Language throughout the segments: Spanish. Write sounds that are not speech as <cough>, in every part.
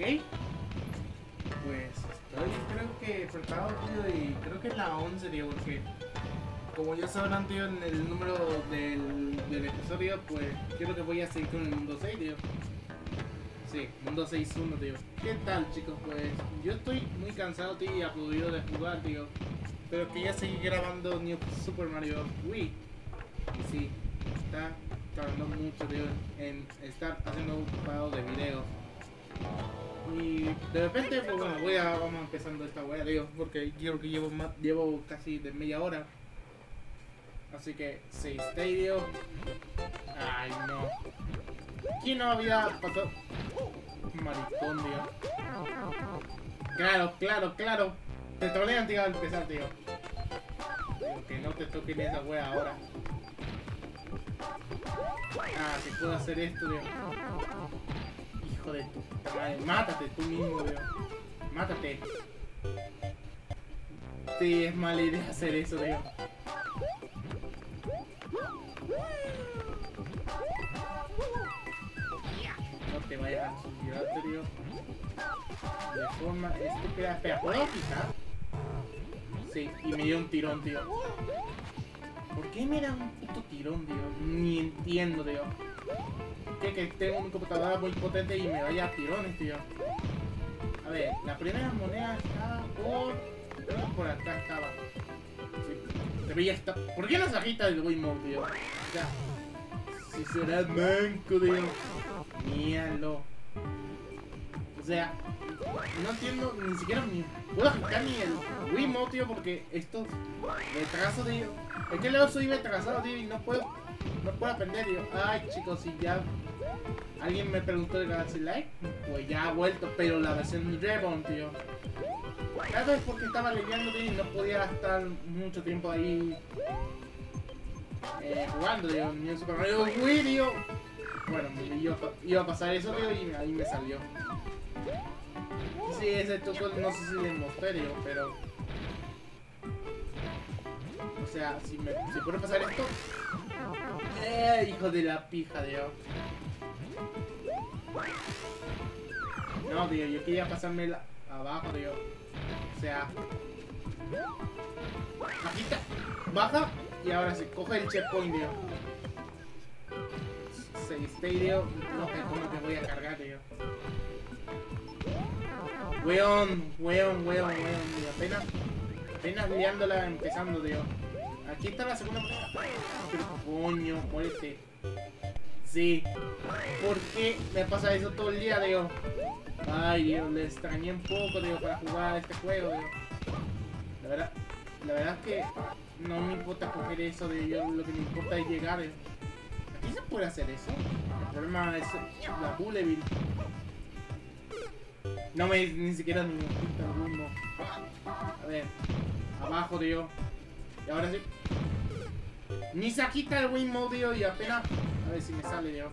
Ok. Pues estoy creo que preparado, tío, y creo que es la 11, tío, porque como ya sabrán, tío, en el número del, del episodio, pues creo que voy a seguir con el mundo 6, tío. Sí, mundo 6-1, tío. ¿Qué tal, chicos? Pues yo estoy muy cansado, tío, y aplaudido de jugar, tío. Pero que ya seguí grabando New Super Mario Wii. Y sí, está tardando mucho, tío, en estar haciendo un pago de videos. Y de repente, pues bueno, voy a, vamos empezando esta wea, tío, porque creo que llevo, más, llevo casi de media hora. Así que, sí, Stadio. Ay, no. ¿Quién no había pasado? Maricón, tío. Claro, claro, claro. Te trolean, tío, al empezar, tío. Digo, que no te toquen esa wea ahora. Ah, si puedo hacer esto, tío. Hijo de tu madre. Mátate tú mismo, tío. Mátate. Sí, es mala idea hacer eso, tío. No te vayas a suicidarte, tío. De forma estúpida. Espera, ¿puedo quitar? Sí, y me dio un tirón, tío. ¿Por qué me da un puto tirón, tío? Ni entiendo, tío. Que, tengo una computadora muy potente y me vaya a tirones, tío. A ver, la primera moneda estaba por... Creo que por acá estaba. Sí, debería estar... ¿Por qué no se agita el Wiimote, tío? Sea, si será manco, tío. Míralo. O sea, no entiendo ni siquiera ni puedo agitar ni el Wiimote, tío, porque esto retraso, tío. Es que luego soy retrasado, tío, y no puedo no puedo aprender, tío. Ay, chicos, si ya alguien me preguntó de Galaxy Live, pues ya ha vuelto, pero la versión Reborn, tío. Tal vez porque estaba tío, y no podía estar mucho tiempo ahí eh, jugando, tío, ni en Super Mario Wii, tío. Bueno, iba, iba a pasar eso, tío, y ahí me salió. Sí, ese truco no sé si les mostré, tío, pero... O sea, si me si puede pasar esto... ¡Eh, hijo de la pija, tío! No, tío, yo quería pasarme la... abajo, tío. O sea... Bajita, baja y ahora sí, coge el checkpoint, tío. Se tío. No sé cómo te voy a cargar, tío. Weón, weón, weón, weón. Apenas, apenas liándola empezando, tío. Aquí está la segunda moneda. Coño, muérete. Sí. ¿Por qué me pasa eso todo el día, tío? Ay, Dios, le extrañé un poco, tío, para jugar este juego, tío. La verdad, la verdad es que no me importa coger eso, yo lo que me importa es llegar. ¿Aquí se puede hacer eso? El problema es la Bulleville. No me ni siquiera ni me el rumbo. A ver, abajo, tío. Y ahora sí. Ni se quita el Wiimote, y apenas... A ver si me sale, tío.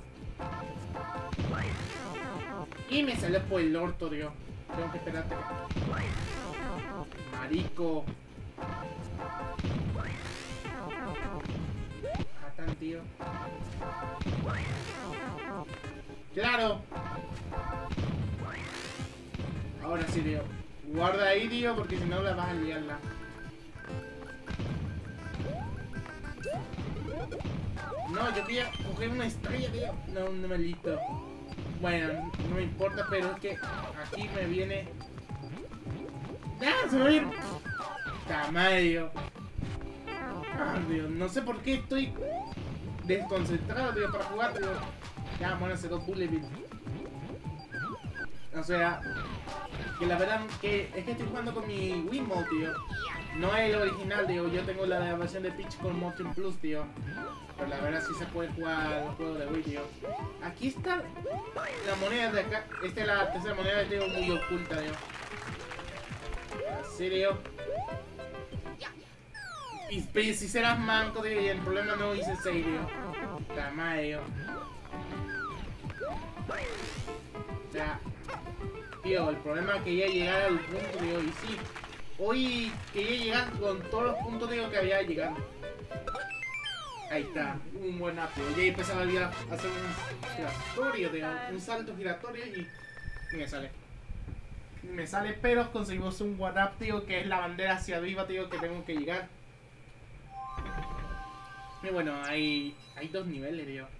Y me sale por el orto, tío. Tengo que esperarte. Marico. Matan, tío. ¡Claro! Ahora sí, tío. Guarda ahí, tío, porque si no la vas a liarla. No, yo quería coger una estrella, tío. No, me listo. Bueno, no me importa, pero es que aquí me viene... ¡Ah, se a ir! Tamayo. Ah, Dios, no sé por qué estoy desconcentrado, tío, para jugar, tío. Ya, bueno, ese dos bullet O sea, que la verdad que es que estoy jugando con mi Wiimote, tío. No es el original, tío. Yo tengo la versión de Peach con Motion Plus, tío. Pero la verdad sí se puede jugar el juego de Wii, tío. Aquí está la moneda de acá. Esta es la tercera moneda tengo muy oculta, tío. Así, tío. Y si serás manco, tío, y el problema no hice serio. Tamayo. O sea, el problema es que quería llegar al punto, tío, y sí. Hoy quería llegar con todos los puntos, tío, que había llegado. Ahí está, un buen apio. Ya empezaba a hacer un giratorio, un salto giratorio y, me sale. me sale, pero conseguimos un one tío, que es la bandera hacia arriba, tío, que tengo que llegar. Y bueno, hay, hay dos niveles, tío.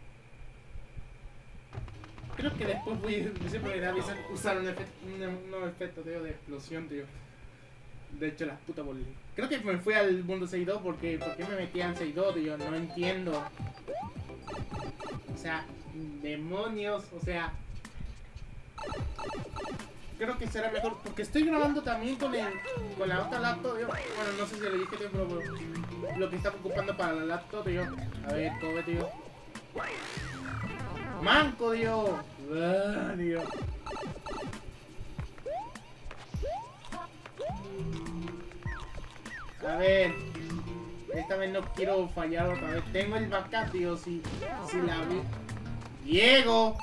Creo que después voy a usar un, efecto, nuevo efecto, tío, de explosión, tío. De hecho, las putas bolas. Creo que me fui al mundo 6.2 porque, porque me metía en 6.2, tío. No entiendo. O sea, demonios, o sea... Creo que será mejor, porque estoy grabando también con el con la otra laptop, tío. Bueno, no sé si le dije, tío, pero, lo que está ocupando para la laptop, tío. A ver, todo, tío. ¡Manco, tío! Ah, tío. A ver. Esta vez no quiero fallar otra vez. Tengo el backup, tío. Si, si la vi. ¡Diego!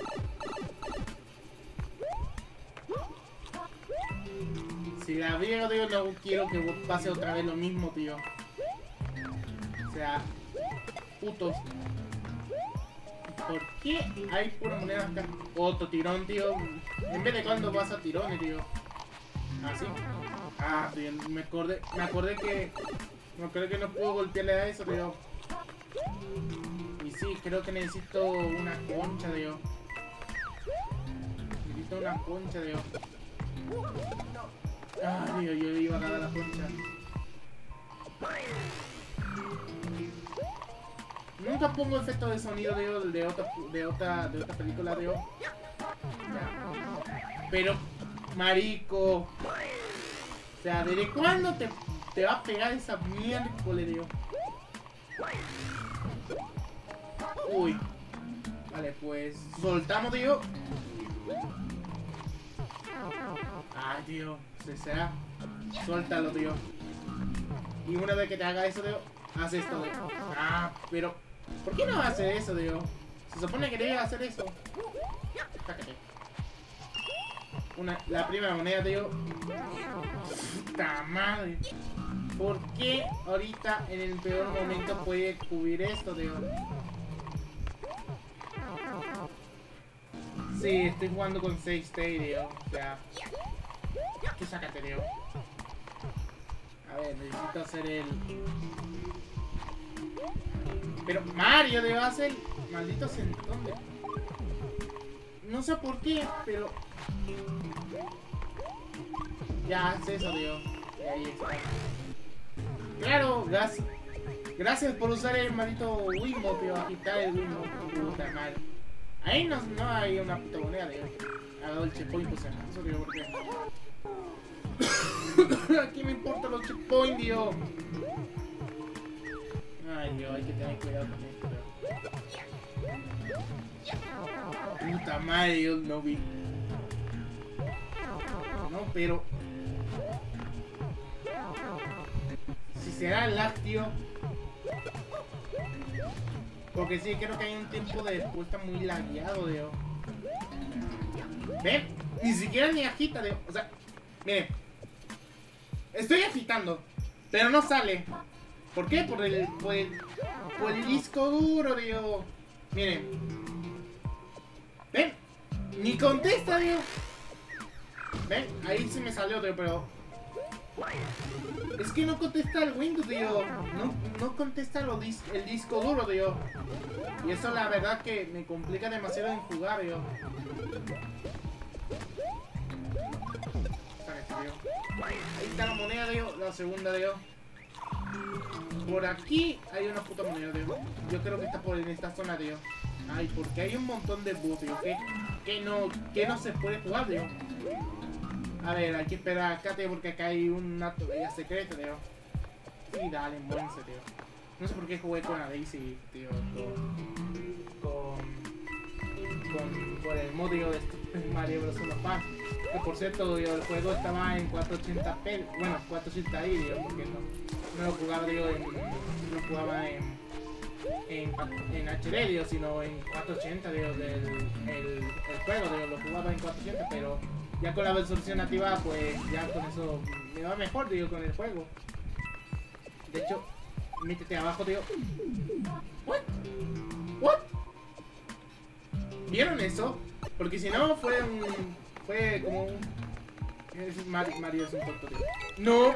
Si la viego, tío, no quiero que pase otra vez lo mismo, tío. O sea, putos. ¿Por qué hay pura moneda acá? Otro tirón, tío. En vez de cuando vas a tirones, tío. Así. Ah, tío, me acordé, me acordé que... No creo que no puedo golpearle a eso, tío. Y sí, creo que necesito una concha, tío. Necesito una concha, tío. Ah, tío, yo iba a dar la concha. Nunca pongo efectos de sonido de, de, otra, de, otra, de otra película de Pero, marico. O sea, ¿desde cuándo te, te va a pegar esa miércoles, tío? Uy. Vale, pues soltamos, tío. Ay, tío. Se será. Suéltalo, tío. Y una vez que te haga eso, tío, haz esto, tío. Ah, pero ¿Por qué no hace eso, digo? Se supone que debe hacer eso. Una, la primera moneda, digo. Puta madre. ¿Por qué ahorita en el peor momento puede cubrir esto, digo? Sí, estoy jugando con 6 tío. O sea. ¿Qué sácate? A ver, necesito hacer el... Pero Mario debe hacer maldito sentón No sé por qué, pero... Ya, hace eso, tío. ahí está. Claro, gracias. Gracias por usar el maldito Wimbo, tío. Agitar el Wimbo. Puta madre. Ahí no, no hay una puta moneda. Ha dado el checkpoint, pues eso, tío, porque... Aquí me importan los checkpoints, tío. Ay, hay que tener cuidado con esto. Puta madre, Dios, no vi. No, pero... Si será el lag, tío. Porque sí, creo que hay un tiempo de respuesta muy lagueado, tío. ¿Ven? Ni siquiera ni agita, tío. O sea, miren. Estoy agitando, pero no sale. ¿Por qué? Por el, por el, por el disco duro, tío. Miren. ¿Ven? Ni contesta, tío. ¿Ven? Ahí se me salió, tío, pero... Es que no contesta el Windows, tío. No, no contesta el disco duro, tío. Y eso la verdad que me complica demasiado en jugar, tío. Ahí está la moneda, tío. La segunda, tío. Por aquí hay una puta moneda, tío. Yo creo que está por en esta zona, tío. Ay, porque hay un montón de bugs, tío. Que, no, que no se puede jugar, tío. A ver, hay que esperar acá, tío, porque acá hay una tubería secreta, tío. Sí, dale, muérense, tío. No sé por qué jugué con la Daisy, tío. Con... Con... con, el modo de este Mario Bros. Fan. Que por cierto, tío, el juego estaba en 480p. Bueno, 480i, tío, porque no no lo jugaba digo, en, no jugaba en, en, en HD, sino en 480 digo, del el, el juego, digo, lo jugaba en 480, pero ya con la resolución nativa, pues ya con eso me va mejor, digo, con el juego. De hecho, métete abajo, tío. What? What? ¿Vieron eso? Porque si no fue un fue como un Mario es un tonto, tío. ¡No!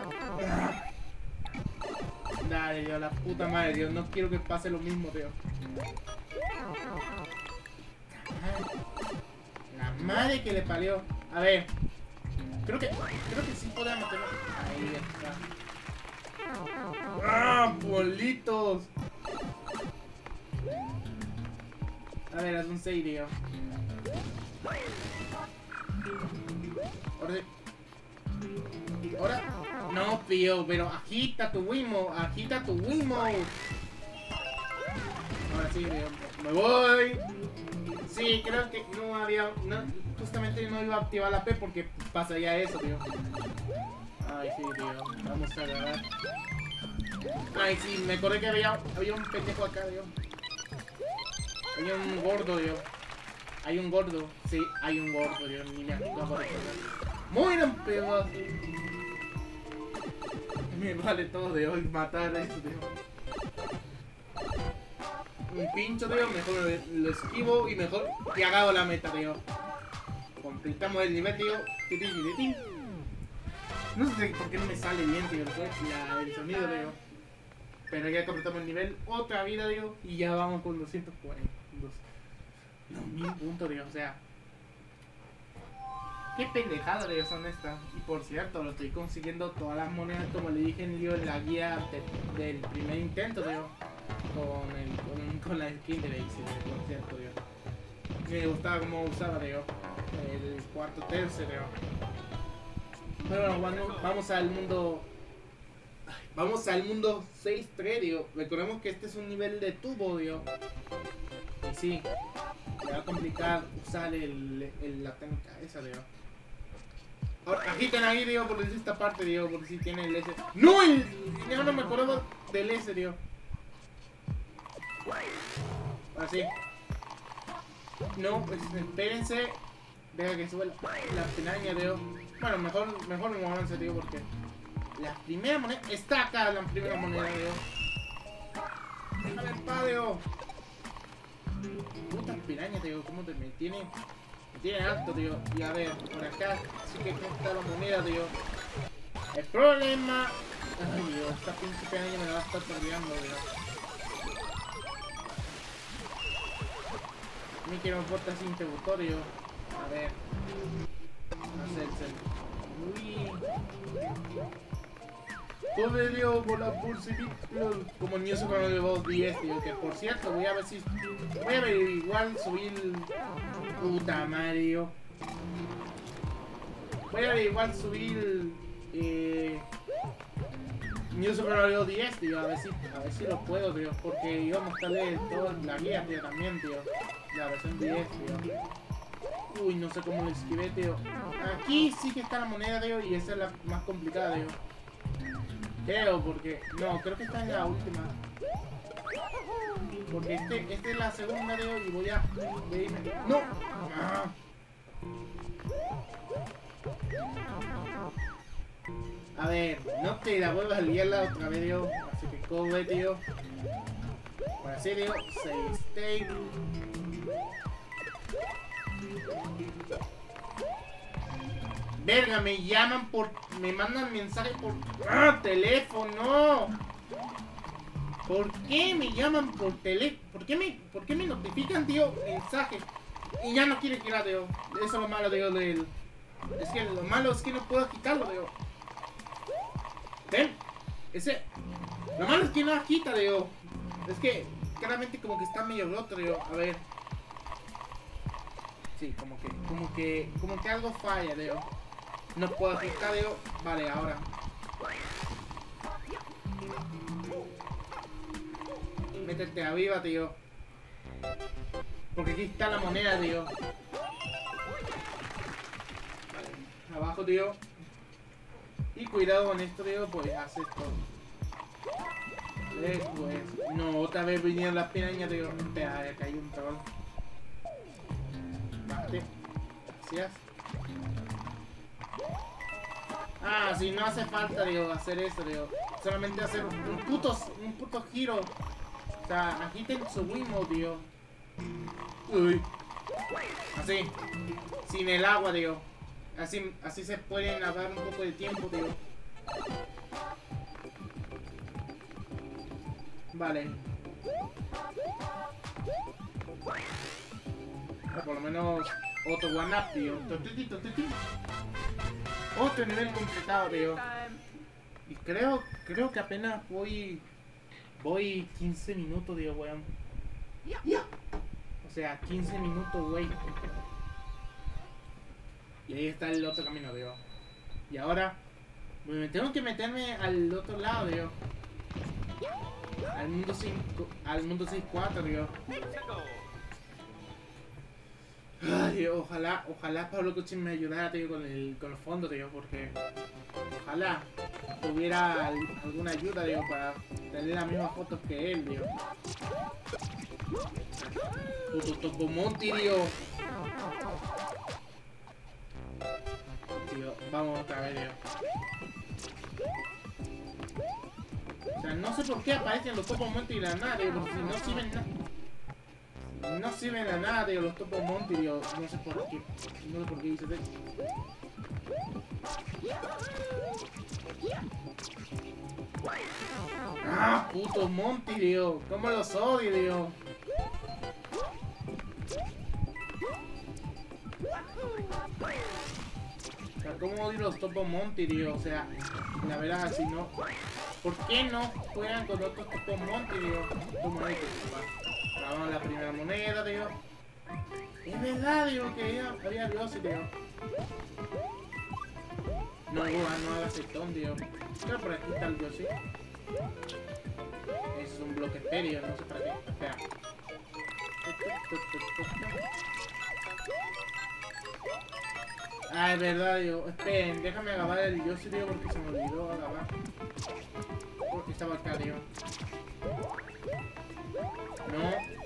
Dale, Dios, la puta madre, Dios. No quiero que pase lo mismo, tío. La madre que le palió. A ver. Creo que, creo que sí podemos meterlo. Ahí está. ¡Ah, bolitos! A ver, haz un 6, tío. Sí. Ahora. No, tío, pero agita tu Wimo, agita tu Wimo. Ahora sí. Me voy. Sí, creo que no había. Justamente no iba a activar la P porque pasaría eso, tío. Ay, sí, tío. Vamos a agarrar. Ay, sí, me acordé que había, había un pendejo acá, tío. Hay un gordo, tío. Hay un gordo. Sí, hay un gordo, tío. Ni me acuerdo. Mueran, pedazos. Me vale todo de hoy matar a esto, tío. Un pincho, tío. Mejor lo esquivo y mejor que hago la meta, tío. Completamos el nivel, tío. No sé por qué no me sale bien, tío, la, el sonido, tío. Pero ya completamos el nivel. Otra vida, tío. Y ya vamos con 240 los mil puntos, Dios, o sea. Qué pendejada, Dios, son estas. Y por cierto, lo estoy consiguiendo todas las monedas, como le dije en la guía del primer intento, Dios. Con, el, con, la skin de Daisy, por cierto, Dios. Me gustaba cómo usaba, Dios. El cuarto tercio, Dios. Pero bueno, vamos al mundo Vamos al mundo 6-3, Dios. Recordemos que este es un nivel de tubo, Dios. Y sí, me va a complicar usar el, el la técnica esa, digo. Ahora, agiten ahí, digo, por esta parte, digo, porque si tiene el S. ¡No! El, yo no me acuerdo del S, digo. Ahora sí. No, pues espérense. Deja que suba la, la digo. Bueno, mejor, mejor me avance, digo, porque la primera moneda. Está acá la primera moneda, digo. Déjame el padeo. Puta piraña, tío, cómo te me. Tiene alto, tío. Y a ver, por acá sí que está la moneda, tío. El problema. Ay, Dios, esta pinche piraña me la va a estar perdiendo, tío. A mí quiero un porta sin tributorio. A ver. Hacerse. Uy. Poderio volar por como New Super Mario Bros. 10, tío. Que por cierto, voy a ver si. Voy a ver igual subir. Puta Mario. Voy a igual subir. Eh. New Super Mario 10, tío. A ver si, a ver si lo puedo, tío. Porque iba a mostrarle toda la guía, tío, también, tío. La versión 10, tío. Uy, no sé cómo lo esquivé, tío. Aquí sí que está la moneda, tío. Y esa es la más complicada, tío. Creo, porque... No, creo que está en la última. Porque este, este es la segunda de hoy y voy a... ¡No! Ah. A ver, no te la vuelvas a liarla otra vez, tío. Así que cobre, tío. Por así, tío. 6 steak. Verga, me llaman por... Me mandan mensajes por... ¡Ah, teléfono! ¿Por qué me llaman por teléfono? ¿Por qué me, por qué me notifican, tío, mensajes? Y ya no quiere quitar, tío. Eso es lo malo, tío, del... Es que lo malo es que no puedo quitarlo, tío. ¿Ven? Ese... Lo malo es que no quita, tío. Es que claramente como que está medio roto, tío. A ver. Sí, como que... Como que... Como que algo falla, tío. No puedo hacer digo. Vale, ahora. Métete a tío. Porque aquí está la moneda, tío. Vale. Abajo, tío. Y cuidado con esto, tío, pues haces todo. Después. No, otra vez vinieron las pirañas, tío. Espera, que hay un troll. Bájate. Gracias. Ah, si no hace falta, digo, hacer eso, digo. Solamente hacer un puto, un puto giro. Sea, agiten su Wimo, tío. Uy. Así. Sin el agua, digo. Así, así se pueden dar un poco de tiempo, tío. Vale. Ah, por lo menos otro one up, tío. Otro nivel completado, tío. Y creo, creo que apenas voy... Voy 15 minutos, tío, weón. O sea, 15 minutos, wey. Y ahí está el otro camino, tío. Y ahora... Me tengo que meterme al otro lado, tío. Al mundo 5... Al mundo 6-4, tío. Ay, ojalá, ojalá Pablo Cuchín me ayudara, tío, con el, con los fondos, tío, porque ojalá tuviera alguna ayuda, tío, para tener las mismas fotos que él, tío. Puto Topomonti, tío. Tío, vamos otra vez, tío. O sea, no sé por qué aparecen los Topomonti y la nada, tío, porque si no sirven nada. No sirven a nada, tío, los topos monty, tío. No sé por qué. No sé por qué hice eso. Ah, puto Monty, tío. ¿Cómo los odio, tío? O sea, ¿cómo odio los topos Monty, tío? O sea, la verdad, si no... ¿Por qué no juegan con otros topos Monty, tío? ¿Cómo hay la primera moneda, tío. Es verdad, digo, que había, había Dios, tío. No, no hagas el tío. Creo por aquí está el Dios, Es un bloque estéreo, no sé para qué. Espera. Ah, es verdad, digo. Esperen, déjame acabar el Yoshi, tío, porque se me olvidó acabar. Porque estaba acá. No.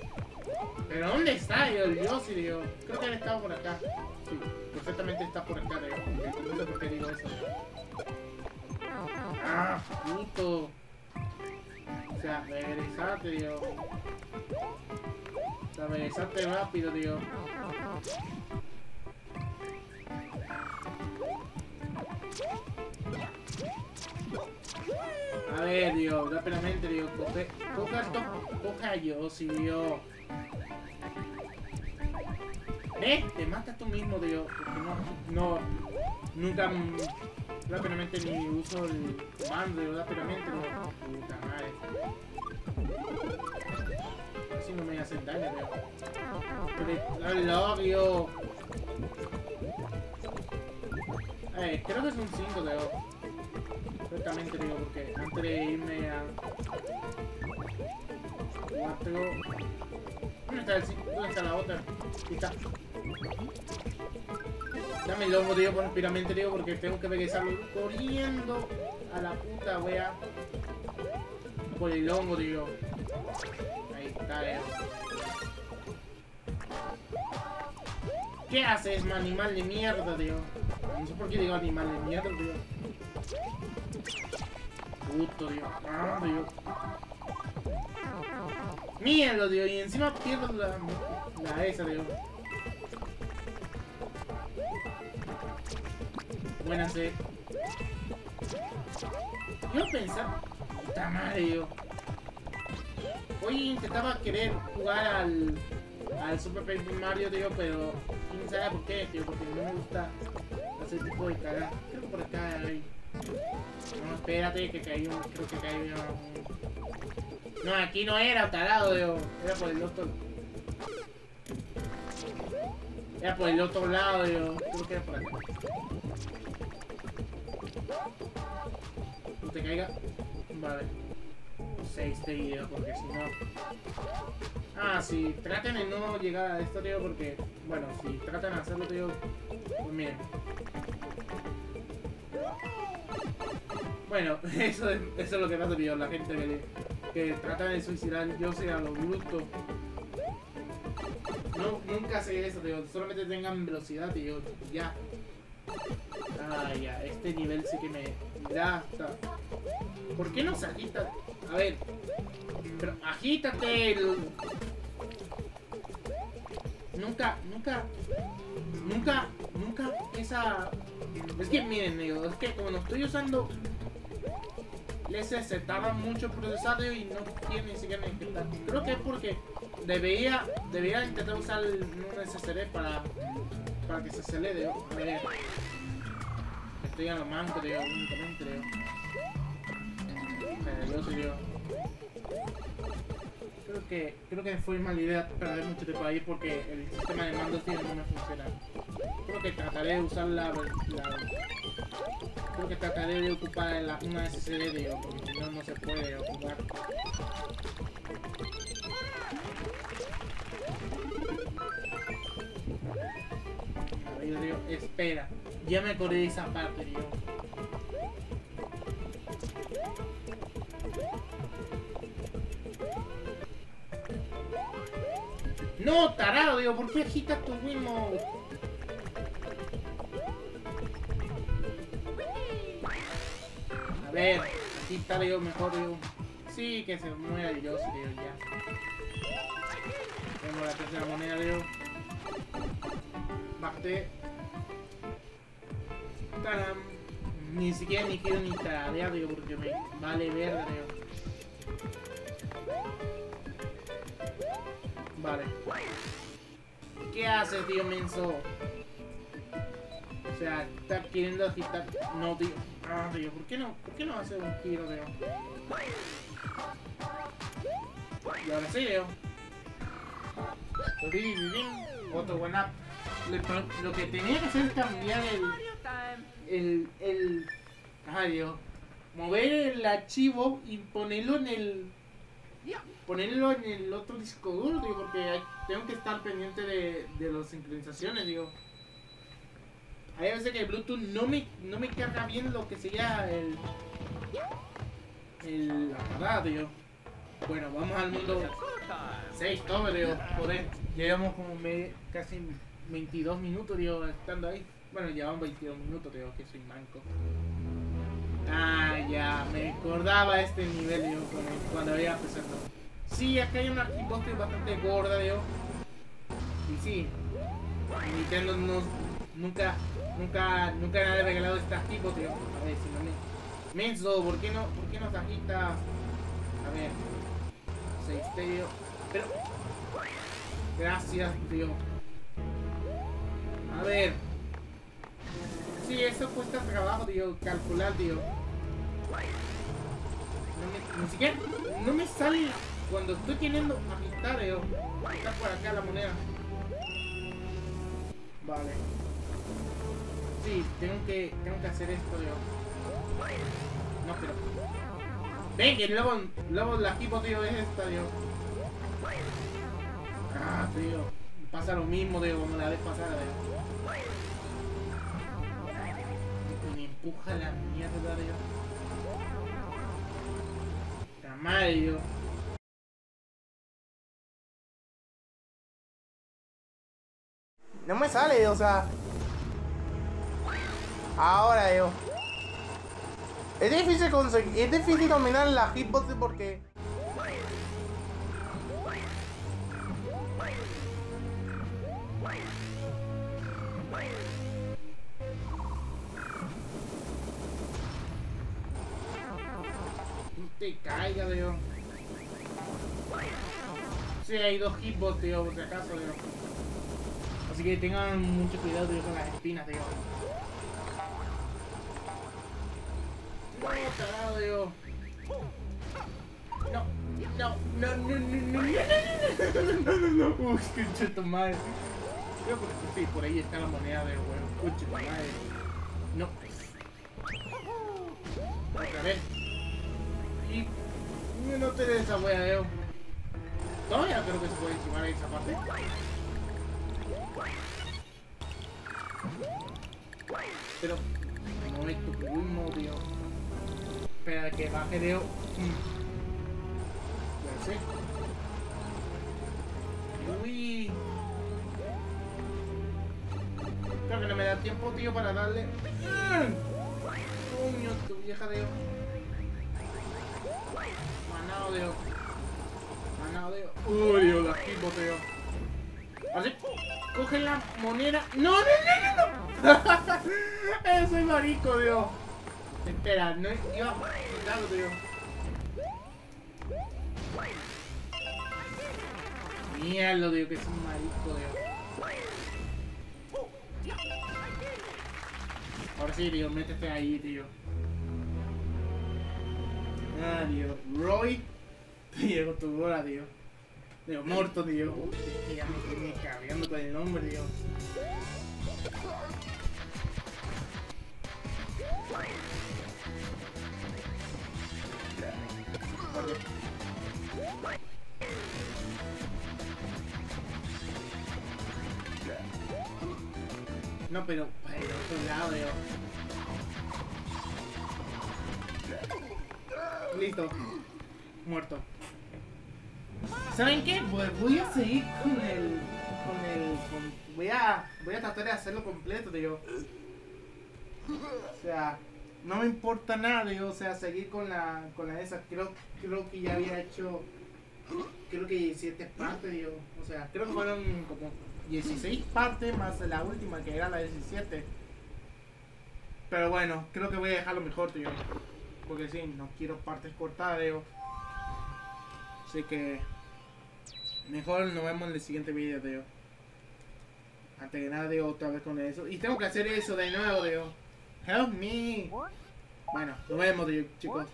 ¿Pero dónde está el dios? Dios? Creo que él estaba por acá. Sí, perfectamente está por acá, tío. No sé por qué digo eso. ¡Ah, puto! O sea, regresate, tío. O sea, regresate rápido, tío. A ver, tío, rápidamente, tío, coge, coge coge a yo, si Dios. ¿Eh? Te matas tú mismo, tío. Porque no, no, nunca rápidamente ni uso el comando rápidamente. No. Puta madre. Así no me hacen daño, tío. Pero, tío. Eh, creo que es un 5, tío. Perfectamente, tío, porque antes de irme a... 4... ¿Dónde está el 5? ¿Dónde está la otra? Dame el hongo, tío, rápidamente, tío, porque tengo que regresarlo corriendo a la puta wea. Por el hongo, tío. Ahí está, eh. ¿Qué haces, animal de mierda, tío? No sé por qué digo animal de mierda, tío. Puto, tío. Ah, tío. Mierda, tío. Y encima pierdo la, la esa, tío. Buenas, eh. Yo pensaba... Puta madre, yo. Hoy intentaba querer jugar al... Al Super Paper Mario, tío, pero... ¿Quién sabe por qué, tío? Porque no me gusta hacer tipo de cagar. Creo que por acá hay... No, espérate, que un... Creo que caí un... No, aquí no era, talado, tío. Era por el otro... Era por el otro lado, tío. Creo que era por acá. No te caiga. Vale. 6 de video, porque si no... Ah, si traten de no llegar a esto, tío, porque... Bueno, si tratan de hacerlo, tío... Pues miren. Bueno, <laughs> eso es, eso es lo que pasa, tío. La gente que, que trata de suicidar yo sé a lo bruto. No, nunca sé eso, tío. Solamente tengan velocidad, tío. Ya. Ah, ya, este nivel sí que me gasta. ¿Por qué no se agita? A ver. Pero agítate. Nunca, nunca, nunca, nunca es esa... Es que miren, digo, es que como no estoy usando ese se tarda mucho procesado y no tiene ni siquiera que Creo que es porque debería, debería intentar usar un SSD para, para que se acelere. Ver. Estoy a lo manco, creo, únicamente, creo. Soy yo. Creo que, creo que fue mala idea perder mucho tiempo ahí porque el sistema de mando no me funciona. Creo que trataré de usar la, la creo que trataré de ocupar la, una SSD, digo, porque si no, no se puede ocupar. Yo digo, espera, ya me acordé de esa parte, digo. No, tarado, digo, ¿por qué agitas tu mismo? Ver, aquí está, digo, mejor, digo. Sí, que se muera digo, ya. Tengo la tercera moneda, digo. Bajte. Taram. Ni siquiera ni quiero ni taradear, digo, porque me vale verga, digo. Vale. ¿Qué haces, tío menso? O sea, está queriendo agitar... No, tío. Ah, ¿por qué no? ¿Por qué no hace un giro, tío? Y ahora sí, tío. Otro one up. Lo que tenía que hacer es cambiar el... El... El... Ay, Mover el archivo y ponerlo en el ponerlo en el otro disco duro, digo, porque tengo que estar pendiente de, de las sincronizaciones, digo. Hay veces que el Bluetooth no me, no me carga bien lo que sería el, el digo. Bueno, vamos al mundo 6, todo, digo, joder. Llevamos como casi 22 minutos, digo, estando ahí. Bueno, llevamos 22 minutos, digo, que soy manco. Ah, ya, me acordaba este nivel, digo, cuando había empezado. Sí, acá hay una hitbox bastante gorda, digo. Y sí, Nintendo no, nunca, nunca, nunca me ha regalado esta hitbox, digo. A ver, si no me... Menso, ¿por qué no, por qué no se agita? A ver. Seis, tío. Pero... Gracias, tío. A ver. Sí, eso cuesta trabajo, tío, calcular, tío. ni siquiera, no me sale cuando estoy queriendo agitar, tío. Está por acá la moneda. Vale. Sí, tengo que, tengo que hacer esto, tío. No, pero... Ven, que luego, luego la equipo, tío, es esta, tío. Ah, tío. Pasa lo mismo, tío, como la vez pasada, tío. empuja la mierda de... Mario. No me sale, o sea... Ahora, yo. Es difícil conseguir... Es difícil dominar la hitbox porque... te caiga, tío. Sí, hay dos hitbox, tío, por si acaso, tío. Así que tengan mucho cuidado, tío, con las espinas, tío. Cagado, tío. No, no, no, no, no, no, no, no, no, no, Uy, qué cheto madre. Creo que sí, por ahí está la moneda de huevo. Uy, madre. No. Otra vez. Y no te esa wea, Leo. Todavía creo que se puede encimar esa parte. Pero, no es tu tío. Espera que baje, Leo. Ya sé. Uy. Creo que no me da tiempo, tío, para darle. Coño, tu vieja, Leo. Manado de Manado de Uy, Dios, la tío. Así. Coge la moneda. ¡No, no, no, no! no! <laughs> soy marico, Dios. Espera, no iba. Claro, tío. Mierda, digo que es un marico, Dios. Ahora sí, tío, métete ahí, tío. Ah, tío. Roy. <laughs> Te llegó tu hora, tío. Digo, muerto, tío. Que ya me estoy cargando con el nombre, tío. No, pero el otro lado, tío. Listo. Muerto. ¿Saben qué? Pues voy a seguir con el. con el. voy a. voy a tratar de hacerlo completo, tío. O sea, no me importa nada, tío. O sea, seguir con la. con la esa. Creo, creo que ya había hecho. Creo que 17 partes, tío. O sea, creo que fueron como 16 partes más la última que era la 17. Pero bueno, creo que voy a dejarlo mejor, tío. Porque sí, no quiero partes cortadas, tío. Así que mejor nos vemos en el siguiente video, tío. Antes que nada, tío, otra vez con eso. Y tengo que hacer eso de nuevo, tío. Help me. Bueno, nos vemos, chicos.